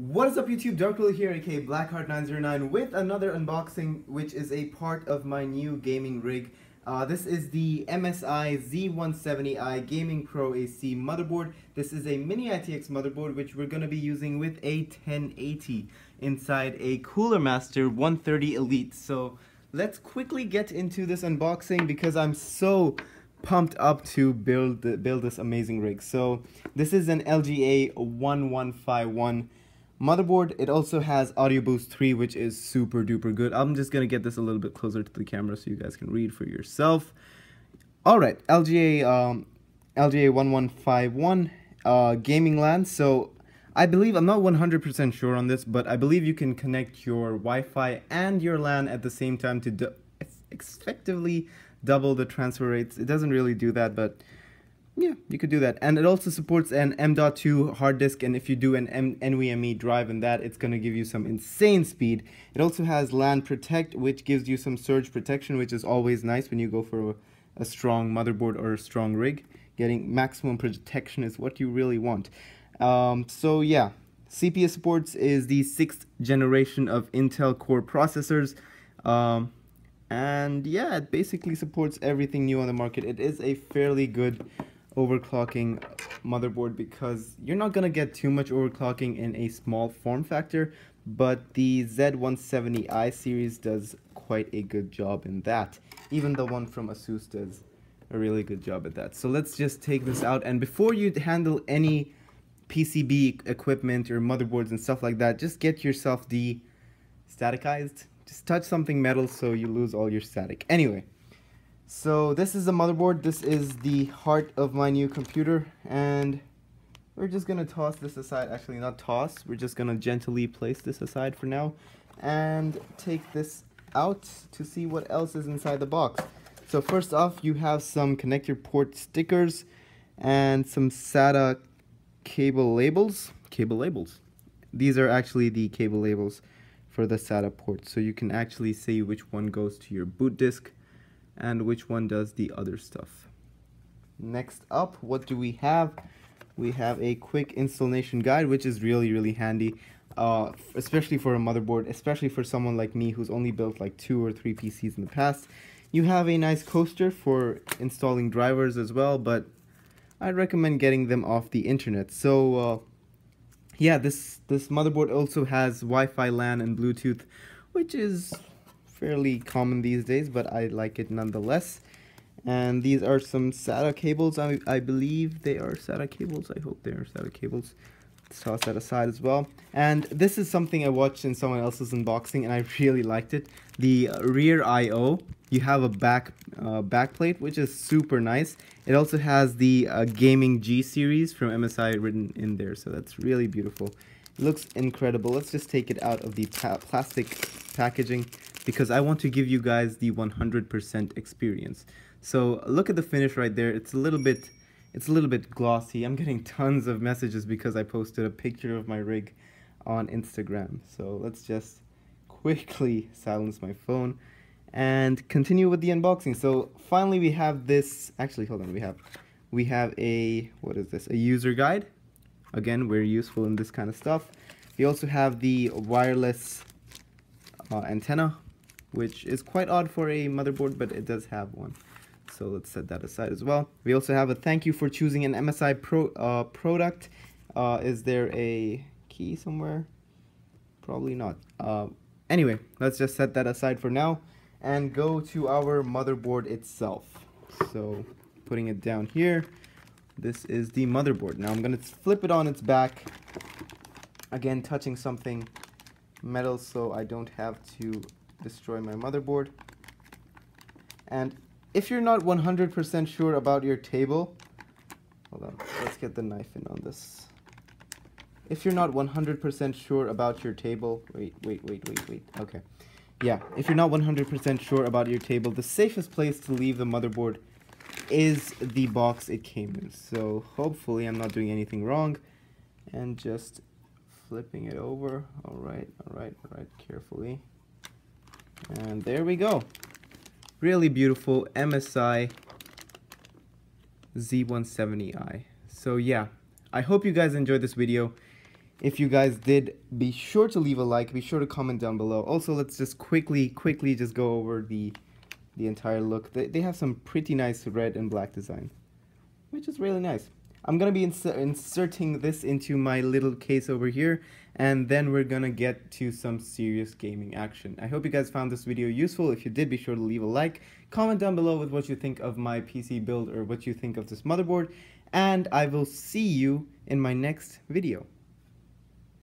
What is up YouTube, Darkroller here aka Blackheart909 with another unboxing which is a part of my new gaming rig. Uh, this is the MSI Z170i Gaming Pro AC motherboard. This is a mini ITX motherboard which we're going to be using with a 1080 inside a Cooler Master 130 Elite. So let's quickly get into this unboxing because I'm so pumped up to build build this amazing rig. So this is an LGA 1151 motherboard. It also has Audio Boost 3, which is super duper good. I'm just going to get this a little bit closer to the camera so you guys can read for yourself. Alright, LGA, um, LGA 1151 uh, gaming LAN. So I believe, I'm not 100% sure on this, but I believe you can connect your Wi-Fi and your LAN at the same time to effectively double the transfer rates. It doesn't really do that, but yeah, you could do that. And it also supports an M.2 hard disk, and if you do an M NVMe drive in that, it's going to give you some insane speed. It also has LAN Protect, which gives you some surge protection, which is always nice when you go for a, a strong motherboard or a strong rig. Getting maximum protection is what you really want. Um, so yeah, CPS supports is the sixth generation of Intel Core processors. Um, and yeah, it basically supports everything new on the market. It is a fairly good overclocking motherboard because you're not going to get too much overclocking in a small form factor, but the Z170i series does quite a good job in that. Even the one from Asus does a really good job at that. So let's just take this out and before you handle any PCB equipment or motherboards and stuff like that, just get yourself the staticized. Just touch something metal so you lose all your static. Anyway, so this is the motherboard. This is the heart of my new computer. And we're just going to toss this aside. Actually, not toss. We're just going to gently place this aside for now. And take this out to see what else is inside the box. So first off, you have some connector port stickers and some SATA cable labels. Cable labels. These are actually the cable labels for the SATA ports. So you can actually see which one goes to your boot disk and which one does the other stuff. Next up, what do we have? We have a quick installation guide, which is really, really handy, uh, especially for a motherboard, especially for someone like me who's only built like two or three PCs in the past. You have a nice coaster for installing drivers as well, but I'd recommend getting them off the internet. So, uh, yeah, this, this motherboard also has Wi-Fi, LAN, and Bluetooth, which is fairly common these days, but I like it nonetheless. And these are some SATA cables. I, I believe they are SATA cables. I hope they are SATA cables. Let's toss that aside as well. And this is something I watched in someone else's unboxing, and I really liked it. The rear I/O. You have a back uh, back plate, which is super nice. It also has the uh, Gaming G series from MSI written in there, so that's really beautiful. It looks incredible. Let's just take it out of the plastic packaging because I want to give you guys the 100% experience. So look at the finish right there. It's a little bit it's a little bit glossy. I'm getting tons of messages because I posted a picture of my rig on Instagram. So let's just quickly silence my phone and continue with the unboxing. So finally we have this, actually hold on, we have we have a, what is this, a user guide. Again, very useful in this kind of stuff. We also have the wireless uh, antenna which is quite odd for a motherboard, but it does have one. So let's set that aside as well. We also have a thank you for choosing an MSI Pro uh, product. Uh, is there a key somewhere? Probably not. Uh, anyway, let's just set that aside for now and go to our motherboard itself. So putting it down here, this is the motherboard. Now I'm going to flip it on its back. Again, touching something metal so I don't have to destroy my motherboard. And if you're not 100% sure about your table, hold on, let's get the knife in on this. If you're not 100% sure about your table, wait, wait, wait, wait, wait, okay. Yeah, if you're not 100% sure about your table, the safest place to leave the motherboard is the box it came in. So hopefully I'm not doing anything wrong and just flipping it over. All right, all right, all right, carefully. And there we go. Really beautiful MSI Z170i. So yeah, I hope you guys enjoyed this video. If you guys did, be sure to leave a like, be sure to comment down below. Also, let's just quickly, quickly just go over the the entire look. They, they have some pretty nice red and black design, which is really nice. I'm gonna be ins inserting this into my little case over here, and then we're gonna get to some serious gaming action. I hope you guys found this video useful. If you did, be sure to leave a like. Comment down below with what you think of my PC build or what you think of this motherboard, and I will see you in my next video.